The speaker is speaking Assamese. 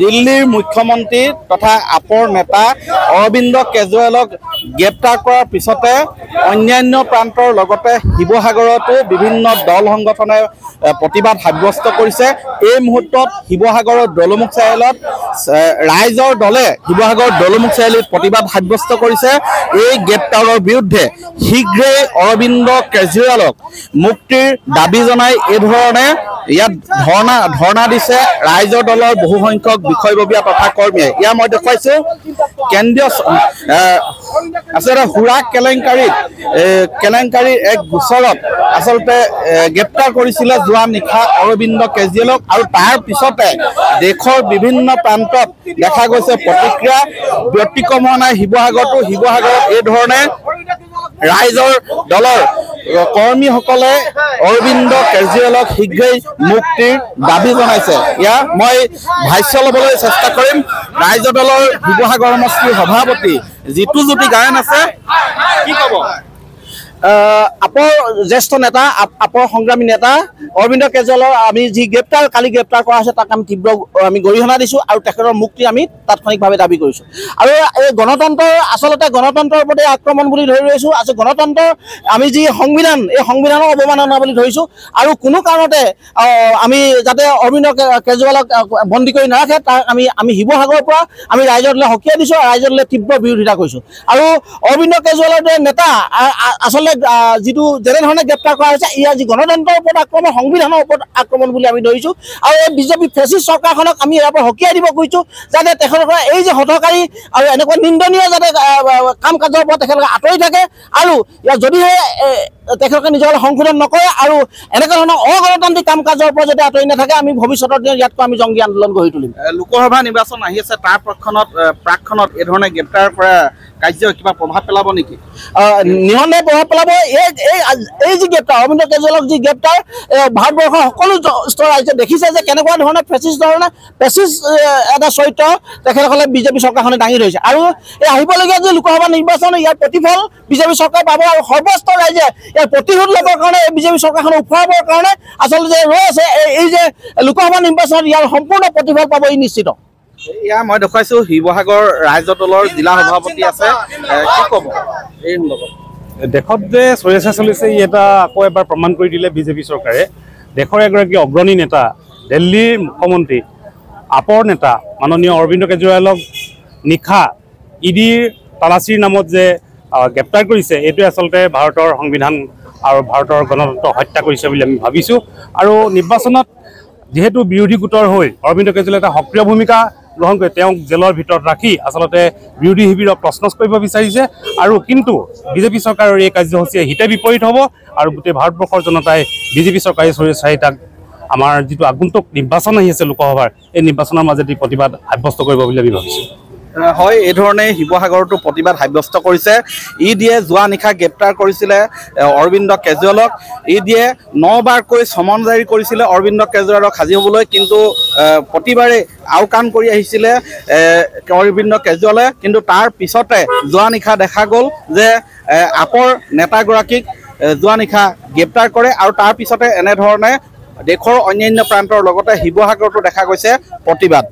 দিল্লীৰ মুখ্যমন্ত্ৰী তথা আপৰ নেতা অৰবিন্দ কেজৰিৱালক গ্ৰেপ্তাৰ কৰাৰ পিছতে অন্যান্য প্ৰান্তৰ লগতে শিৱসাগৰতো বিভিন্ন দল সংগঠনে প্ৰতিবাদ সাব্যস্ত কৰিছে। এই মুহূৰ্তত শিৱসাগৰৰ দলমুখ চাৰিআলত ৰাইজৰ দলে শিৱসাগৰৰ দলমুখ চাৰিআলিত প্ৰতিবাদ সাব্যস্ত কৰিছে। এই গ্ৰেপ্তাৰৰ বিৰুদ্ধে শীঘ্ৰেই অৰবিন্দ কেজৰিৱালক মুক্তিৰ দাবী জনাই এই ধৰণে ইয়াত ধৰ্ণা ধৰ্ণা দিছে। ৰাইজৰ দলৰ বহু সংখ্যক বিষয়ববীয়া তথা কৰ্মীয়ে ইয়াৰ মই দেখুৱাইছো কেন্দ্ৰীয় আচলতে সুৰা কেলেংকাৰীত কেলেংকাৰীৰ এক গোচৰত আচলতে গ্ৰেপ্তাৰ কৰিছিলে যোৱা নিশা অৰবিন্দ কেজৰিৱালক আৰু তাৰ পিছতে দেশৰ বিভিন্ন প্ৰান্তত দেখা গৈছে প্ৰতিক্ৰিয়া ব্যতিক্ৰম হোৱা নাই শিৱসাগৰতো শিৱসাগৰত এই ধৰণে ৰাইজৰ দলৰ কৰ্মীসকলে অৰবিন্দ কেজৰিৱালক শীঘ্ৰেই মুক্তিৰ দাবী জনাইছে। ইয়াৰ মই ভাষ্য ল'বলৈ চেষ্টা কৰিম। ৰাইজৰ দলৰ শিৱসাগৰ সমষ্টিৰ সভাপতি জিতু জ্যোতি গায়ন আছে। কি ক'ব আপৰ জ্যেষ্ঠ নেতা আপ- আপৰ সংগ্ৰামী নেতা অৰবিন্দ কেজৰিৱালৰ আমি যি গ্ৰেপ্তাৰ কালি গ্ৰেপ্তাৰ কৰা হৈছে তাক আমি তীব্ৰ আমি গৰিহণা দিছোঁ আৰু তেখেতৰ মুক্তি আমি তাৎক্ষণিকভাৱে দাবী কৰিছোঁ। আৰু এই গণতন্ত্ৰৰ আচলতে গণতন্ত্ৰৰ প্ৰতি আক্ৰমণ বুলি ধৰি ৰৈছোঁ আছে গণতন্ত্ৰৰ আমি যি সংবিধান এই সংবিধানৰ অৱমাননা বুলি ধৰিছোঁ আৰু কোনো কাৰণতে আমি যাতে অৰবিন্দ কেজৰিৱালক বন্দী কৰি নাৰাখে তাক আমি আমি শিৱসাগৰৰ পৰা আমি ৰাইজৰ দলে সকীয়াই দিছোঁ আৰু ৰাইজৰ দলে তীব্ৰ বিৰোধিতা কৰিছোঁ। আৰু অৰবিন্দ কেজৰিৱালৰ দৰে নেতা আচলতে আহ, যিটো যেনেধৰণে গ্ৰেপ্তাৰ কৰা হৈছে ইয়াৰ যি গণতন্ত্ৰৰ ওপৰত আক্ৰমণ সংবিধানৰ ওপৰত আক্ৰমণ বুলি আমি ধৰিছোঁ। আৰু এই বিজেপি ফেচিষ্ট চৰকাৰখনক আমি ইয়াৰ পৰা সকীয়াই দিব খুজিছোঁ যাতে তেখেতসকলে এই যে হঠকাৰী আৰু এনেকুৱা নিন্দনীয় যাতে কাম কাজৰ পৰা তেখেতলোকে আঁতৰি থাকে আৰু ইয়াৰ যদিহে তেখেতলোকে নিজকে সংশোধন নকৰে আৰু এনেকুৱা ধৰণৰ অগণতান্ত্ৰিক কাম কাজৰ পৰা যদি আঁতৰি নাথাকে আমি ভৱিষ্যতৰ দিনত ইয়াতকৈ আমি জংগী আন্দোলন গঢ়ি তুলিম। লোকসভা নিৰ্বাচন আহি আছে তাৰ প্ৰক্ষণত এ, প্ৰাকক্ষণত এই ধৰণে গ্ৰেপ্তাৰ কৰা কাৰ্য কিবা প্ৰভাৱ পেলাব নেকি? নিঃসন্দেহে প্ৰভাৱ পেলাব এই এই এই যি গ্ৰেপ্তাৰ অৰবিন্দ কেজৰিৱালক যি গ্ৰেপ্তাৰ ভাৰতবৰ্ষৰ সকলো স্তৰৰ ৰাজ্যে দেখিছে যে কেনেকুৱা ধৰণে ফেচিষ্ট ধৰণে এ, এটা চৰিত্ৰ তেখেতসকলে বিজেপি চৰকাৰখনে দাঙি ধৰিছে। আৰু এই আহিবলগীয়া যি লোকসভা নিৰ্বাচন ইয়াৰ প্ৰতিফল বিজেপি চৰকাৰে পাব আৰু সৰ্বস্তৰ ৰাইজে ইয়াৰ প্ৰতিশোধ ল'বৰ কাৰণে এই বিজেপি চৰকাৰখনক উফৰাবৰ কাৰণে আচলতে যে ৰৈ আছে এই- যে লোকসভা নিৰ্বাচনত ইয়াৰ সম্পূৰ্ণ প্ৰতিফল পাব ই নিশ্চিত। এয়া মই দেখুৱাইছো শিৱসাগৰ ৰাইজৰ দলৰ জিলা সভাপতি আছে কি ক'ব? এই দেশত যে চলি আছে চলিছে ই এটা আকৌ এবাৰ প্ৰমাণ কৰি দিলে বিজেপি চৰকাৰে। দেশৰ এগৰাকী অগ্ৰণী নেতা দিল্লীৰ মুখ্যমন্ত্ৰী আপৰ নেতা মাননীয় অৰবিন্দ কেজৰিৱালক নিশা ইডিৰ তালাচীৰ নামত যে গ্ৰেপ্তাৰ কৰিছে এইটোৱে আচলতে ভাৰতৰ সংবিধান আৰু ভাৰতৰ গণতন্ত্ৰ হত্যা কৰিছে বুলি আমি ভাবিছোঁ। আৰু নিৰ্বাচনত যিহেতু বিৰোধী গোটৰ হৈ অৰবিন্দ কেজৰিৱালে এটা সক্ৰিয় ভূমিকা গ্ৰহণ কৰি তেওঁক জেলৰ ভিতৰত ৰাখি আচলতে বিৰোধী শিবিৰক প্ৰশ্নচ কৰিব বিচাৰিছে। আৰু কিন্তু বিজেপি চৰকাৰৰ এই কাৰ্যসূচীয়ে হিতে বিপৰীত হ'ব আৰু গোটেই ভাৰতবৰ্ষৰ জনতাই বিজেপি চৰকাৰী চৰি চাৰিটাক আমাৰ যিটো আগন্তুক নিৰ্বাচন আহি আছে লোকসভাৰ এই নিৰ্বাচনৰ মাজেদি প্ৰতিবাদ সাব্যস্ত কৰিব বুলি আমি ভাবিছোঁ। হয় এই ধৰণে শিৱসাগৰতো প্ৰতিবাদ সাব্যস্ত কৰিছে। ই দিয়ে যোৱা নিশা গ্ৰেপ্তাৰ কৰিছিলে অৰবিন্দ কেজৰিৱালক। ই দিয়ে নবাৰকৈ চমন জাৰি কৰিছিলে অৰবিন্দ কেজৰিৱালক হাজিৰ হ'বলৈ কিন্তু এ, প্ৰতিবাৰে আওকাণ কৰি আহিছিলে অৰবিন্দ কেজৰিৱালে। কিন্তু তাৰ পিছতে যোৱা নিশা দেখা গ'ল যে আপৰ নেতাগৰাকীক যোৱা নিশা গ্ৰেপ্তাৰ কৰে আৰু তাৰ পিছতে এনেধৰণে দেশৰ অন্যান্য প্ৰান্তৰ লগতে শিৱসাগৰতো দেখা গৈছে প্ৰতিবাদ।